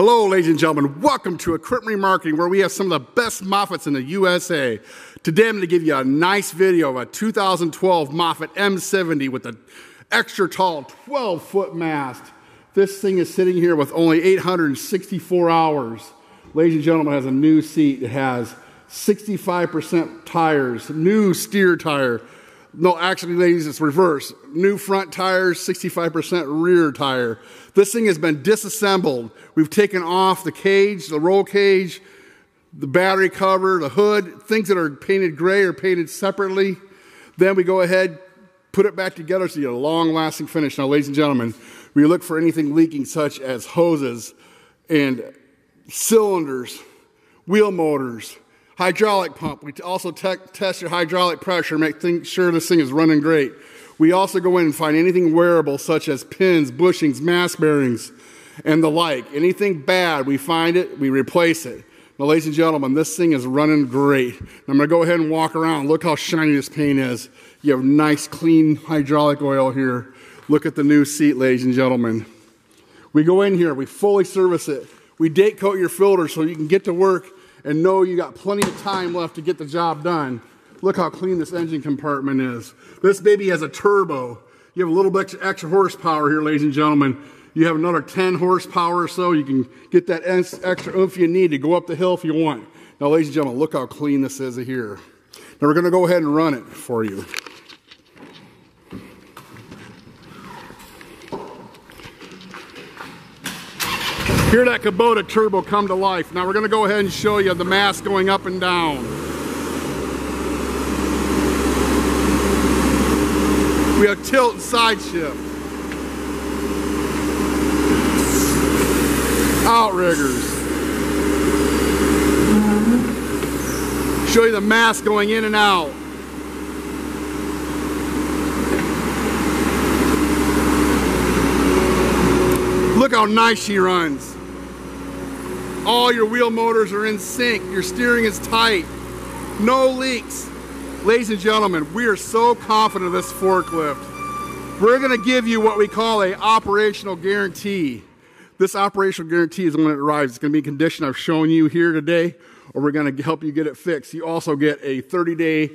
Hello, ladies and gentlemen. Welcome to Equipment Remarketing, where we have some of the best Moffetts in the USA. Today, I'm going to give you a nice video of a 2012 Moffett M70 with an extra tall 12 foot mast. This thing is sitting here with only 864 hours. Ladies and gentlemen, it has a new seat. It has 65% tires, new steer tire. No, actually, ladies, it's reverse. New front tires, 65% rear tire. This thing has been disassembled. We've taken off the cage, the roll cage, the battery cover, the hood, things that are painted gray are painted separately. Then we go ahead, put it back together so you get a long lasting finish. Now, ladies and gentlemen, we look for anything leaking, such as hoses and cylinders, wheel motors, hydraulic pump. We also te- test your hydraulic pressure, make sure this thing is running great. We also go in and find anything wearable, such as pins, bushings, mast bearings, and the like. Anything bad, we find it, we replace it. Now, ladies and gentlemen, this thing is running great. I'm to go ahead and walk around. Look how shiny this paint is. You have nice, clean hydraulic oil here. Look at the new seat, ladies and gentlemen. We go in here, we fully service it. We date coat your filter so you can get to work and know you got plenty of time left to get the job done. Look how clean this engine compartment is. This baby has a turbo. You have a little bit extra horsepower here, ladies and gentlemen. You have another 10 horsepower or so. You can get that extra oomph you need to go up the hill if you want. Now, ladies and gentlemen, look how clean this is here. Now, we're going to go ahead and run it for you. Hear that Kubota turbo come to life. Now we're going to go ahead and show you the mast going up and down. We have tilt and side shift. Outriggers. Show you the mast going in and out. Look how nice she runs. All your wheel motors are in sync. Your steering is tight. No leaks. Ladies and gentlemen, we are so confident of this forklift. We're going to give you what we call a operational guarantee. This operational guarantee is when it arrives. It's going to be a condition I've shown you here today, or we're going to help you get it fixed. You also get a 30-day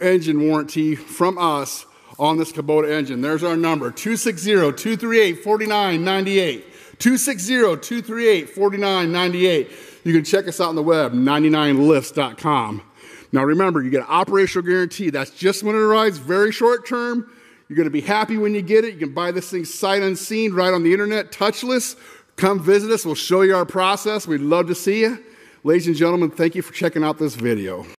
engine warranty from us on this Kubota engine. There's our number, 260-238-4998. 260-238-4998. You can check us out on the web, 99lifts.com. Now remember, you get an operational guarantee. That's just when it arrives, very short term. You're going to be happy when you get it. You can buy this thing sight unseen right on the internet, touchless. Come visit us. We'll show you our process. We'd love to see you. Ladies and gentlemen, thank you for checking out this video.